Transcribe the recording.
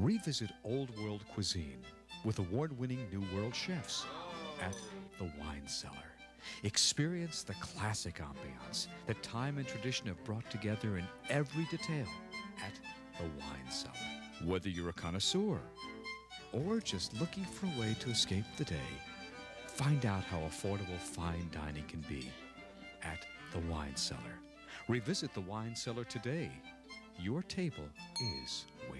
Revisit Old World cuisine with award winning New World chefs at the Wine Cellar. Experience the classic ambiance that time and tradition have brought together in every detail at the Wine Cellar. Whether you're a connoisseur or just looking for a way to escape the day, find out how affordable fine dining can be at the Wine Cellar. Revisit the Wine Cellar today. Your table is waiting.